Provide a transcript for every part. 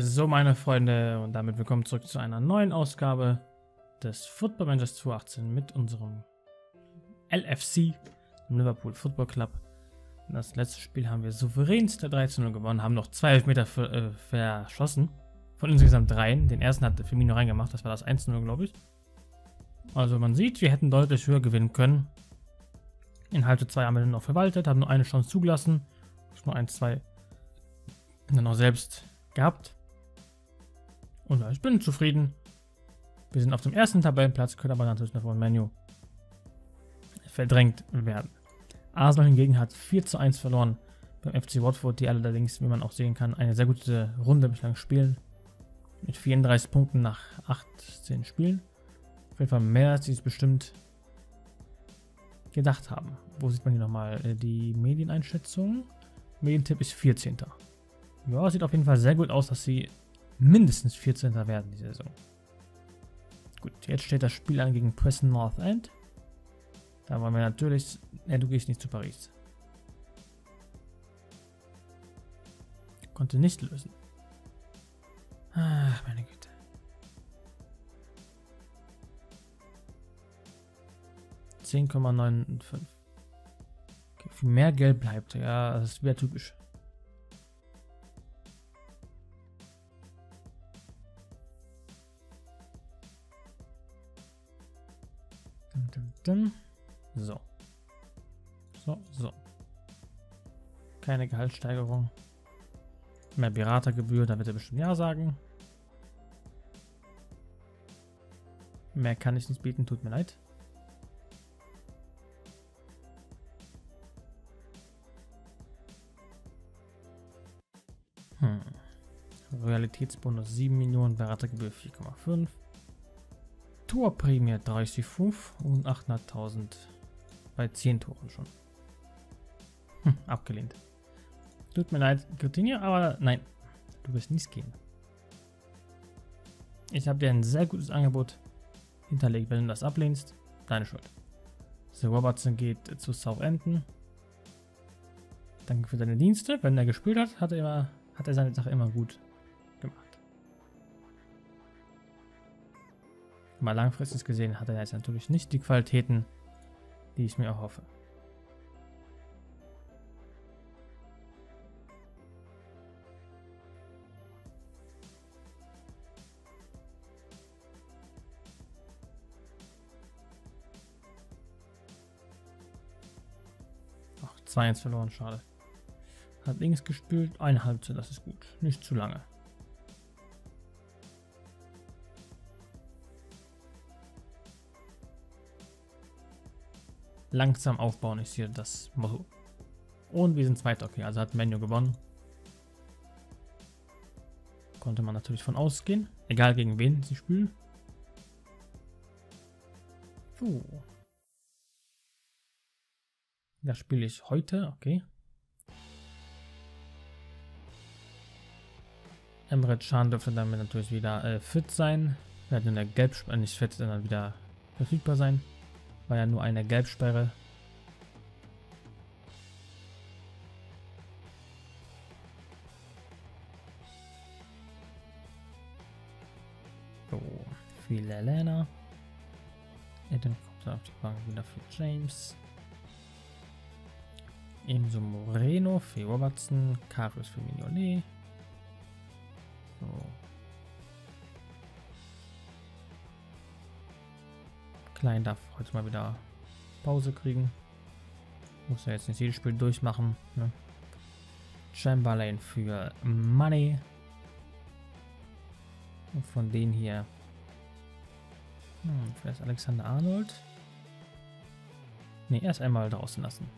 So, meine Freunde, und damit willkommen zurück zu einer neuen Ausgabe des Football Managers 2018 mit unserem LFC, Liverpool Football Club. Das letzte Spiel haben wir souveränst 13-0 gewonnen, haben noch zwei Elfmeter äh, verschossen. Von insgesamt dreien. Den ersten hat Firmino reingemacht, das war das 1-0, glaube ich. Also man sieht, wir hätten deutlich höher gewinnen können. In Halbzeit 2 haben wir dann noch verwaltet, haben nur eine Chance zugelassen. Nur 1-2 dann noch selbst gehabt. Und ich bin zufrieden. Wir sind auf dem ersten Tabellenplatz, können aber natürlich noch von Menu verdrängt werden. Arsenal hingegen hat 4 zu 1 verloren beim FC Watford, die allerdings, wie man auch sehen kann, eine sehr gute Runde bislang spielen. Mit 34 Punkten nach 18 Spielen. Auf jeden Fall mehr, als sie es bestimmt gedacht haben. Wo sieht man hier nochmal äh, die Medieneinschätzung? Medientipp ist 14. Ja, sieht auf jeden Fall sehr gut aus, dass sie mindestens 14. werden die Saison. Gut, jetzt steht das Spiel an gegen Preston North End. Da wollen wir natürlich... Ne, du gehst nicht zu Paris. Konnte nicht lösen. Ach, meine Güte. Zehn Komma neun fünf. Okay, mehr Geld bleibt. Ja, das wäre typisch. So. So, so. Keine Gehaltssteigerung. Mehr Beratergebühr, da wird er bestimmt Ja sagen. Mehr kann ich nicht bieten, tut mir leid. Hm. Realitätsbonus 7 Millionen, Beratergebühr 4,5. Torprämie 35 und 800.000 bei 10 Toren schon. Hm, abgelehnt. Tut mir leid, Coutinho, aber nein, du wirst nicht gehen. Ich habe dir ein sehr gutes Angebot hinterlegt. Wenn du das ablehnst, deine Schuld. So, Robertson geht zu Southampton. Danke für deine Dienste. Wenn er gespielt hat, hat er, immer, hat er seine Sache immer gut Mal langfristig gesehen hat er jetzt natürlich nicht die Qualitäten, die ich mir auch hoffe. Ach, 2-1 verloren, schade. Hat links gespielt, eine Halbzeit, das ist gut. Nicht zu lange. Langsam aufbauen ist hier das Motto. Und wir sind Zweiter, okay, also hat Menu gewonnen. Konnte man natürlich von ausgehen. Egal gegen wen sie spielen. So. Das spiele ich heute, okay. Emre Can dürfte damit natürlich wieder äh, fit sein. Er hat in der Gelb, äh, nicht fit, sondern wieder verfügbar sein. War ja nur eine Gelbsperre. So, viel Elena. Eden kommt auf die Bank wieder für James. Ebenso Moreno für Robertson, Karius für Mignolet. Klein darf heute mal wieder Pause kriegen. Muss ja jetzt nicht jedes Spiel durchmachen. Ne? Chamberlain für Money. Und von denen hier. Hm, vielleicht Alexander Arnold. Ne, erst einmal draußen lassen.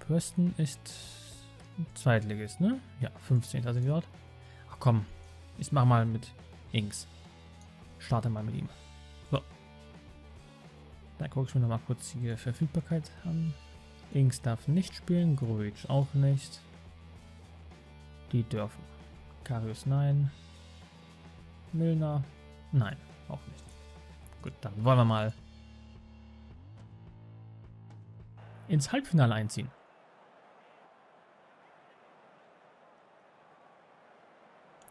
Preston ist Zweitligist, ne? Ja, 15. sind wir dort. Ach komm, ich mach mal mit Inks. Starte mal mit ihm. So. Da gucke ich mir noch mal kurz die Verfügbarkeit an. Inks darf nicht spielen, Grujic auch nicht. Die dürfen. Karius nein. Milner nein, auch nicht. Gut, dann wollen wir mal ins Halbfinale einziehen.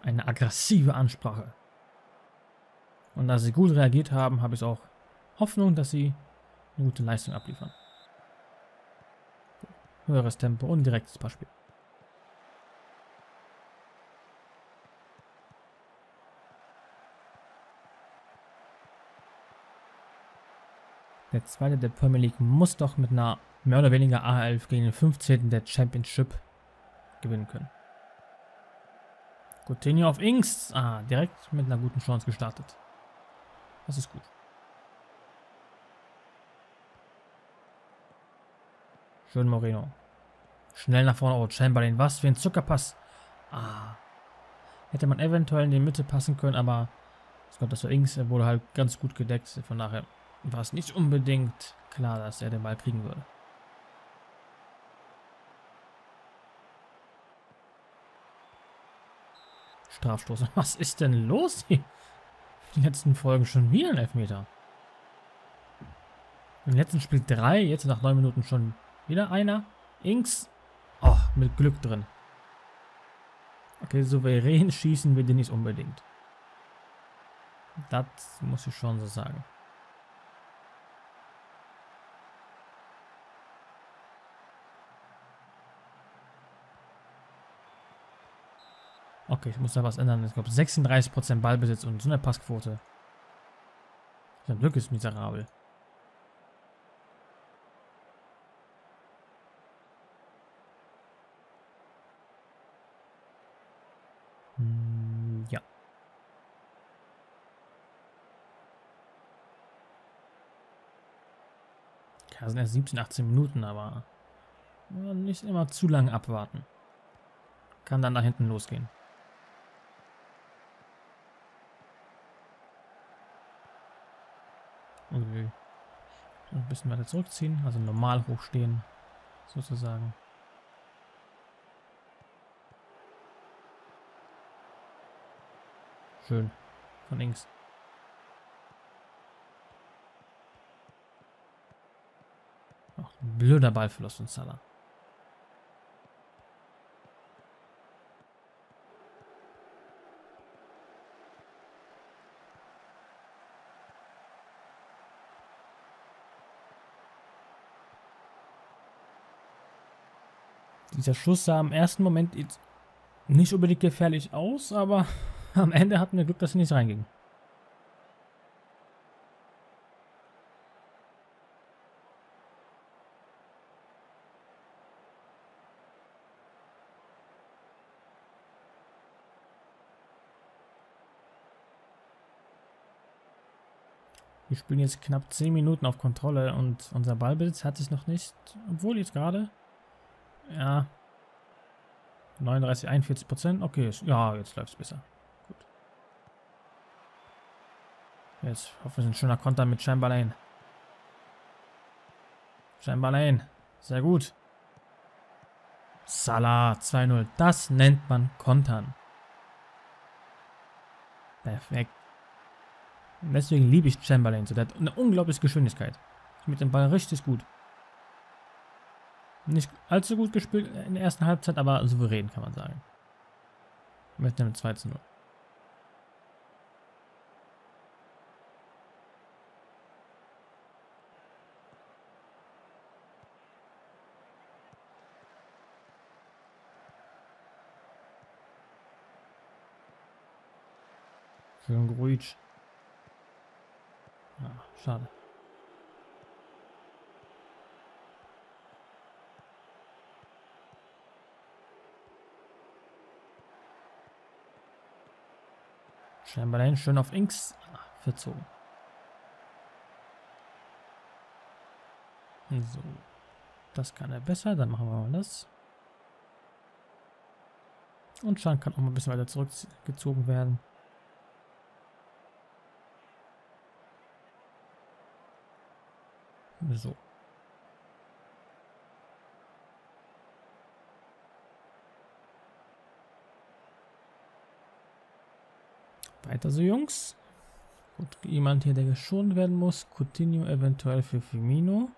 Eine aggressive Ansprache. Und da sie gut reagiert haben, habe ich auch Hoffnung, dass sie eine gute Leistung abliefern. Höheres Tempo und direktes Passspiel. Der zweite der Premier League muss doch mit einer mehr oder weniger A11 gegen den 15. der Championship gewinnen können. Coutinho auf Inks. Ah, direkt mit einer guten Chance gestartet. Das ist gut. Schön Moreno. Schnell nach vorne. Oh, Chamberlain. Was für ein Zuckerpass. Ah. Hätte man eventuell in die Mitte passen können, aber ich glaube, das war Ings. Er wurde halt ganz gut gedeckt. Von daher war es nicht unbedingt klar, dass er den Ball kriegen würde. Strafstoß. Was ist denn los hier? Die letzten Folgen schon wieder ein Elfmeter. Im letzten Spiel drei, jetzt nach neun Minuten schon wieder einer. Inks. Oh, mit Glück drin. Okay, souverän schießen wir den nicht unbedingt. Das muss ich schon so sagen. Okay, ich muss da was ändern. Ich glaube 36% Ballbesitz und so eine Passquote. Sein Glück ist miserabel. Hm, ja. Ja, sind erst 17, 18 Minuten, aber nicht immer zu lange abwarten. Kann dann da hinten losgehen. Okay. Ein bisschen weiter zurückziehen, also normal hochstehen, sozusagen. Schön. Von links. Ach, ein blöder Ballverlust von Salah. Dieser Schuss sah im ersten Moment nicht unbedingt gefährlich aus, aber am Ende hatten wir Glück, dass er nicht reinging. Wir spielen jetzt knapp 10 Minuten auf Kontrolle und unser Ballbesitz hat sich noch nicht, obwohl jetzt gerade ja. 39, 41 Prozent. Okay, ja, jetzt läuft es besser. Gut. Jetzt hoffe ich ein schöner Konter mit Chamberlain. Chamberlain. Sehr gut. Salah 2-0. Das nennt man Kontern. Perfekt. Und deswegen liebe ich Chamberlain so. Der hat eine unglaubliche Geschwindigkeit. Mit dem Ball richtig gut. Nicht allzu gut gespielt in der ersten Halbzeit, aber souverän kann man sagen. Mit einem 2 zu 0. Für einen Gruitsch. Ja, schade. Scheinbar schön auf Inks verzogen. So. Das kann er besser. Dann machen wir mal das. Und Schan kann auch mal ein bisschen weiter zurückgezogen werden. So. Weiter so, Jungs. Gut, jemand hier, der geschont werden muss. Coutinho eventuell für Firmino.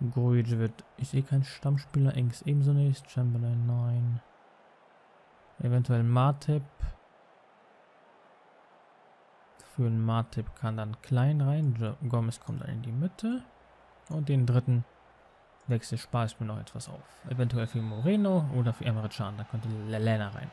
Grujic wird, ich sehe keinen Stammspieler, Engs ebenso nicht, Chamberlain nein. Eventuell Martip. Für einen Martip kann dann Klein rein, Gomez kommt dann in die Mitte. Und den dritten Wechsel spare ich mir noch etwas auf. Eventuell für Moreno oder für Emre Can, da könnte Lelena rein.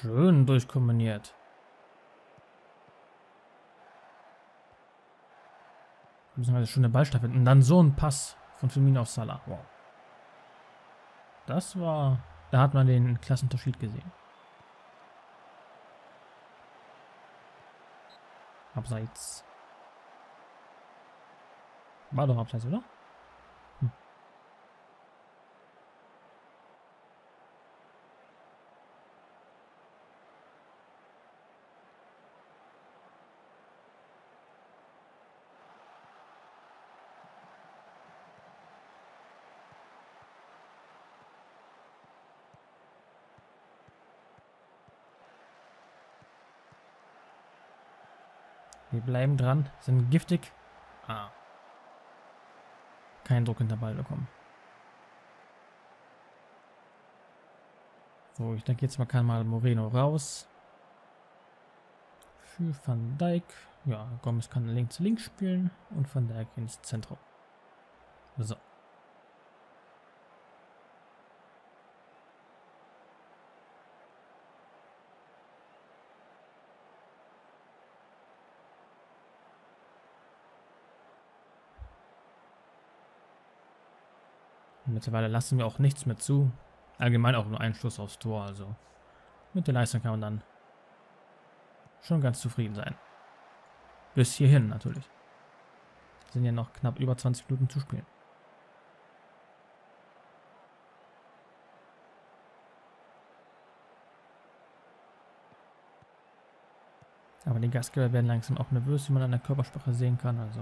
Schön durchkombiniert. Beziehungsweise schon eine Ballstaffel. Und dann so ein Pass von Firmino auf Salah. Wow. Das war... Da hat man den Klassenunterschied gesehen. Abseits. War doch abseits, oder? Wir bleiben dran, sind giftig. Ah. Keinen Druck hinter Ball bekommen. So, ich denke jetzt mal kann mal Moreno raus. Für Van Dijk. Ja, Gomez kann links links spielen und Van Dijk ins Zentrum. So. Mittlerweile lassen wir auch nichts mehr zu. Allgemein auch nur einen Schuss aufs Tor, also mit der Leistung kann man dann schon ganz zufrieden sein. Bis hierhin natürlich. Sind ja noch knapp über 20 Minuten zu spielen. Aber die Gastgeber werden langsam auch nervös, wie man an der Körpersprache sehen kann, also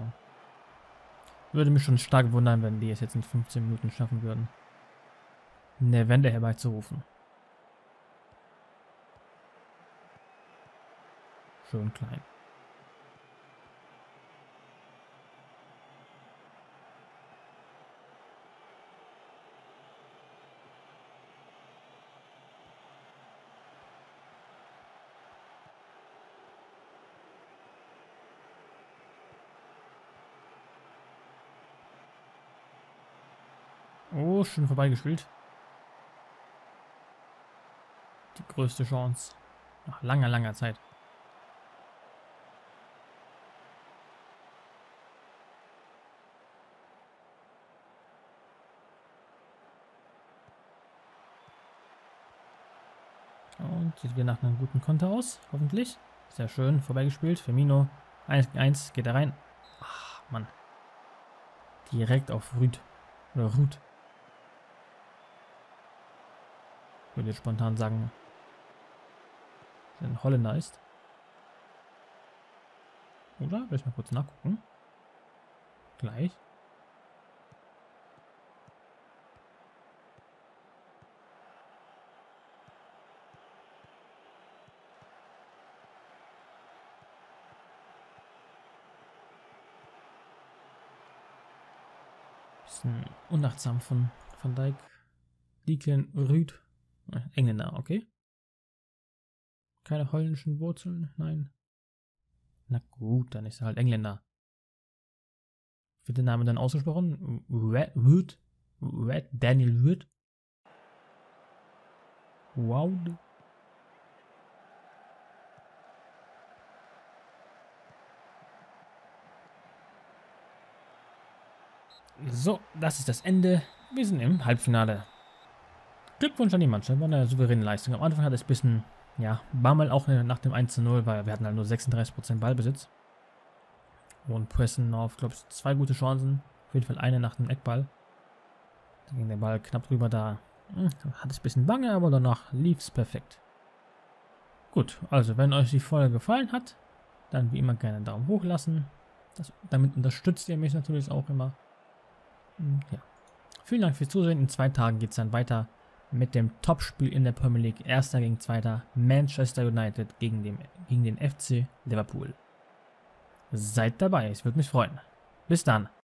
würde mich schon stark wundern, wenn die es jetzt in 15 Minuten schaffen würden, eine Wende herbeizurufen. Schön klein. Oh, schon vorbeigespielt. Die größte Chance. Nach langer, langer Zeit. Und sieht wieder nach einem guten Konter aus, hoffentlich. Sehr schön, vorbeigespielt. Firmino, 1 gegen 1, geht er rein. Ach, Mann. Direkt auf Rüd. Oder Rüd. Würde jetzt spontan sagen, ein Holländer ist. Oder? Will ich mal kurz nachgucken. Gleich. Bisschen unachtsam von Van Dijk. Dieklen Rüd Engländer, okay. Keine holländischen Wurzeln, nein. Na gut, dann ist er halt Engländer. Wird der Name dann ausgesprochen? Wood? Red Daniel Wood? Wow. So, das ist das Ende. Wir sind im Halbfinale. Glückwunsch an die Mannschaft, war eine souveräne Leistung. Am Anfang hat es ein bisschen, ja, war mal auch nach dem 1 0, weil wir hatten halt nur 36% Ballbesitz. Und Preston auf, glaube ich, zwei gute Chancen. Auf jeden Fall eine nach dem Eckball. Da ging der Ball knapp drüber da. Hm, hat es ein bisschen Bange, aber danach lief es perfekt. Gut, also wenn euch die Folge gefallen hat, dann wie immer gerne einen Daumen hoch lassen. Das, damit unterstützt ihr mich natürlich auch immer. Hm, ja. Vielen Dank fürs Zusehen. In zwei Tagen geht es dann weiter mit dem Topspiel in der Premier League. Erster gegen Zweiter. Manchester United gegen, dem, gegen den FC Liverpool. Seid dabei, es würde mich freuen. Bis dann.